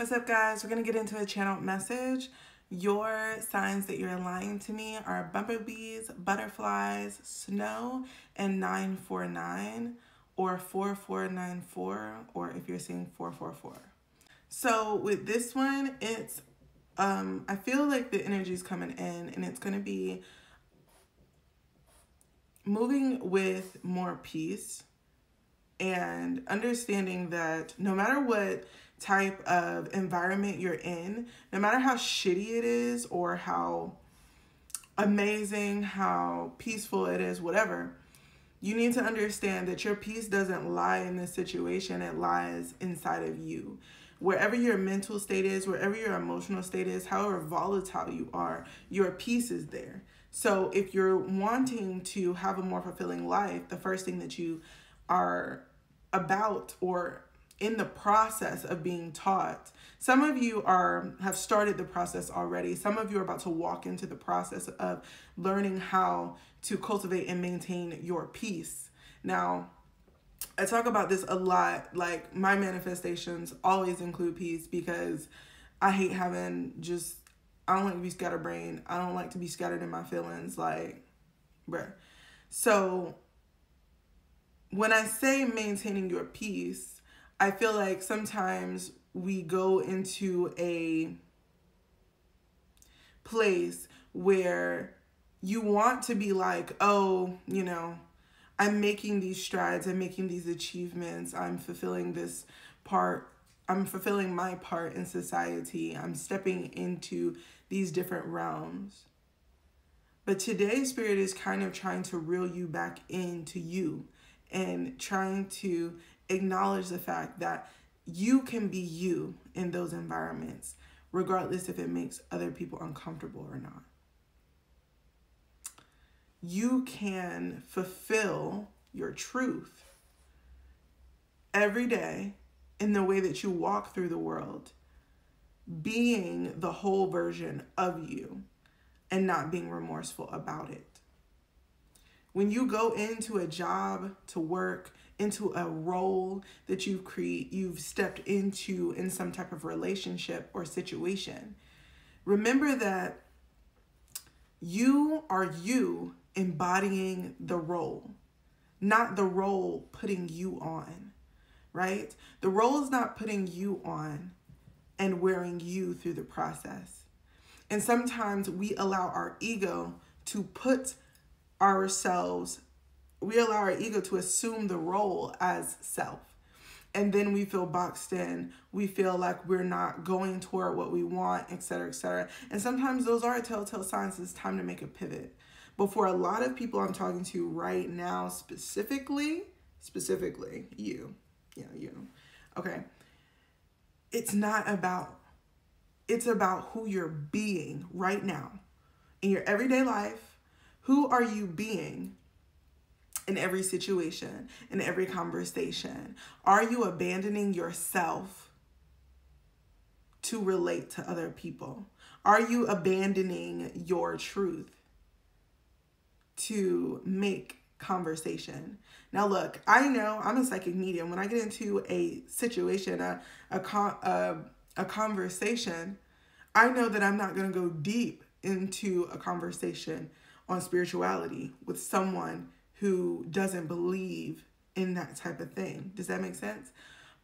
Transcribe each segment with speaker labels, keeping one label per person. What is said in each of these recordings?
Speaker 1: What's up, guys? We're going to get into a channel message. Your signs that you're lying to me are bumblebees, butterflies, snow, and 949 or 4494 or if you're seeing 444. So with this one, it's um I feel like the energy is coming in and it's going to be moving with more peace and understanding that no matter what type of environment you're in, no matter how shitty it is or how amazing, how peaceful it is, whatever, you need to understand that your peace doesn't lie in this situation, it lies inside of you. Wherever your mental state is, wherever your emotional state is, however volatile you are, your peace is there. So if you're wanting to have a more fulfilling life, the first thing that you are about or in the process of being taught. Some of you are have started the process already. Some of you are about to walk into the process of learning how to cultivate and maintain your peace. Now, I talk about this a lot. Like my manifestations always include peace because I hate having just I don't like to be scatterbrained. I don't like to be scattered in my feelings. Like, bruh. So when I say maintaining your peace, I feel like sometimes we go into a place where you want to be like, oh, you know, I'm making these strides, I'm making these achievements, I'm fulfilling this part, I'm fulfilling my part in society, I'm stepping into these different realms. But today, Spirit is kind of trying to reel you back into you and trying to acknowledge the fact that you can be you in those environments, regardless if it makes other people uncomfortable or not. You can fulfill your truth every day in the way that you walk through the world, being the whole version of you and not being remorseful about it. When you go into a job to work, into a role that you've create you've stepped into in some type of relationship or situation remember that you are you embodying the role not the role putting you on right? The role is not putting you on and wearing you through the process. And sometimes we allow our ego to put ourselves we allow our ego to assume the role as self. And then we feel boxed in. We feel like we're not going toward what we want, etc., etc. And sometimes those are telltale signs it's time to make a pivot. But for a lot of people I'm talking to right now, specifically, specifically you, yeah, you, okay, it's not about, it's about who you're being right now in your everyday life. Who are you being in every situation, in every conversation? Are you abandoning yourself to relate to other people? Are you abandoning your truth to make conversation? Now, look, I know I'm a psychic medium. When I get into a situation, a, a, a, a conversation, I know that I'm not going to go deep into a conversation on spirituality with someone who doesn't believe in that type of thing. Does that make sense?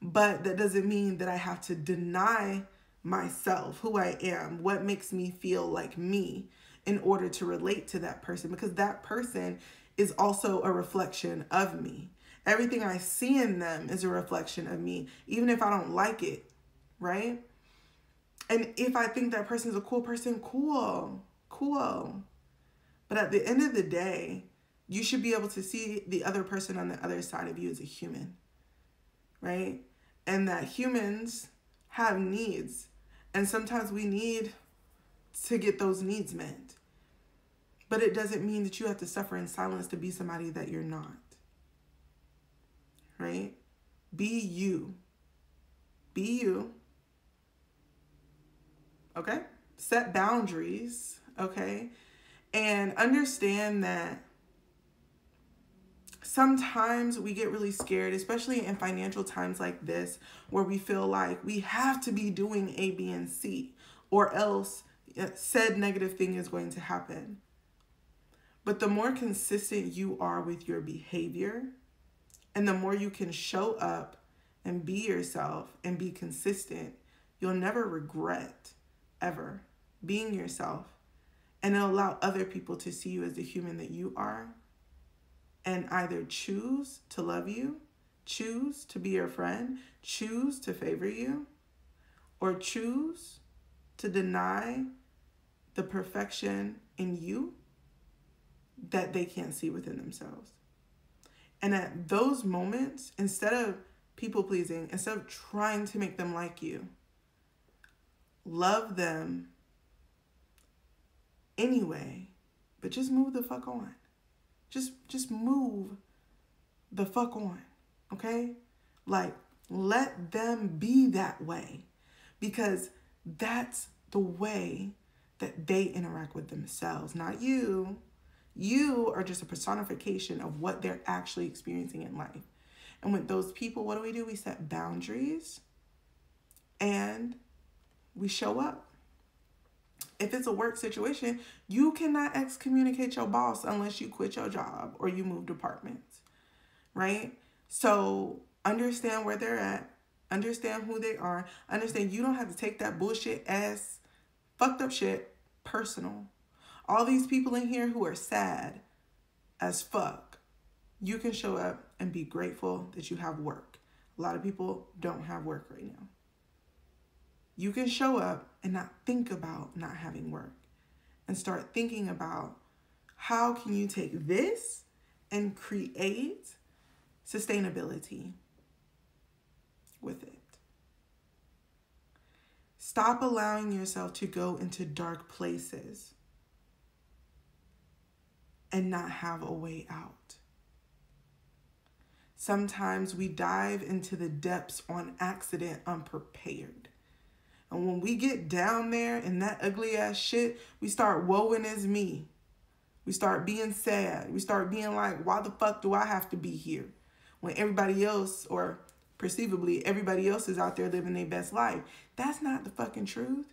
Speaker 1: But that doesn't mean that I have to deny myself, who I am, what makes me feel like me in order to relate to that person because that person is also a reflection of me. Everything I see in them is a reflection of me, even if I don't like it, right? And if I think that person is a cool person, cool, cool. But at the end of the day, you should be able to see the other person on the other side of you as a human, right? And that humans have needs. And sometimes we need to get those needs met. But it doesn't mean that you have to suffer in silence to be somebody that you're not. Right? Be you. Be you. Okay? Set boundaries. Okay? And understand that sometimes we get really scared, especially in financial times like this, where we feel like we have to be doing A, B, and C, or else uh, said negative thing is going to happen. But the more consistent you are with your behavior, and the more you can show up and be yourself and be consistent, you'll never regret ever being yourself and allow other people to see you as the human that you are and either choose to love you, choose to be your friend, choose to favor you, or choose to deny the perfection in you that they can't see within themselves. And at those moments, instead of people pleasing, instead of trying to make them like you, love them anyway, but just move the fuck on. Just just move the fuck on. Okay? Like let them be that way because that's the way that they interact with themselves, not you. You are just a personification of what they're actually experiencing in life. And with those people, what do we do? We set boundaries and we show up if it's a work situation, you cannot excommunicate your boss unless you quit your job or you move departments, right? So understand where they're at, understand who they are, understand you don't have to take that bullshit ass fucked up shit personal. All these people in here who are sad as fuck, you can show up and be grateful that you have work. A lot of people don't have work right now. You can show up and not think about not having work and start thinking about how can you take this and create sustainability with it. Stop allowing yourself to go into dark places and not have a way out. Sometimes we dive into the depths on accident unprepared. And when we get down there in that ugly ass shit, we start woeing as me. We start being sad. We start being like, why the fuck do I have to be here? When everybody else, or perceivably everybody else is out there living their best life. That's not the fucking truth.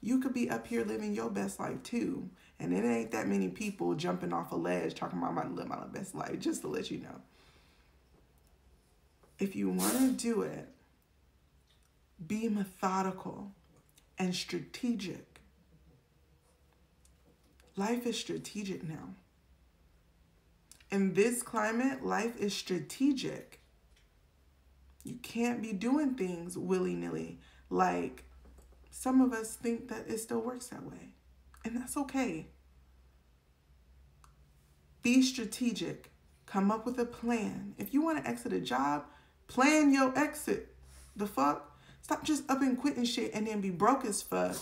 Speaker 1: You could be up here living your best life too. And it ain't that many people jumping off a ledge talking about my live my best life, just to let you know. If you want to do it, be methodical and strategic. Life is strategic now. In this climate, life is strategic. You can't be doing things willy nilly like some of us think that it still works that way. And that's okay. Be strategic. Come up with a plan. If you want to exit a job, plan your exit. The fuck? Stop just up and quitting shit and then be broke as fuck.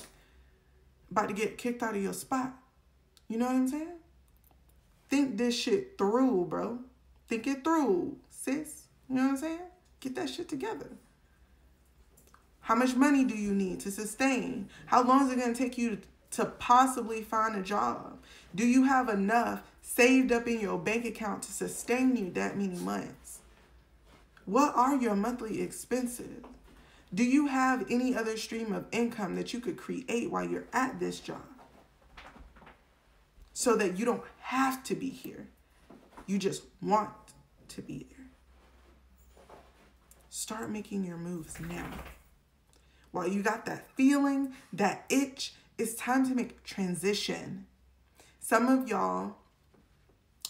Speaker 1: About to get kicked out of your spot. You know what I'm saying? Think this shit through, bro. Think it through, sis. You know what I'm saying? Get that shit together. How much money do you need to sustain? How long is it going to take you to possibly find a job? Do you have enough saved up in your bank account to sustain you that many months? What are your monthly expenses? Do you have any other stream of income that you could create while you're at this job? So that you don't have to be here. You just want to be there. Start making your moves now. While you got that feeling, that itch, it's time to make transition. Some of y'all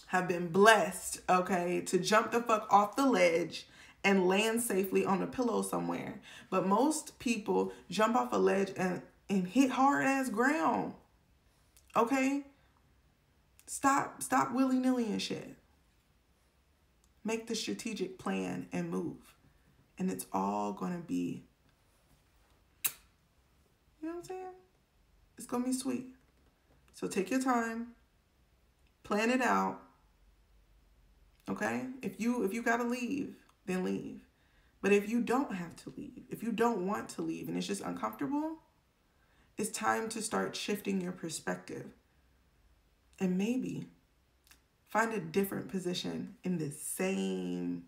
Speaker 1: have been blessed, okay, to jump the fuck off the ledge and land safely on a pillow somewhere. But most people jump off a ledge and, and hit hard ass ground. Okay? Stop stop willy-nilly and shit. Make the strategic plan and move. And it's all gonna be, you know what I'm saying? It's gonna be sweet. So take your time, plan it out. Okay? If you if you gotta leave, then leave. But if you don't have to leave, if you don't want to leave and it's just uncomfortable, it's time to start shifting your perspective. And maybe find a different position in the same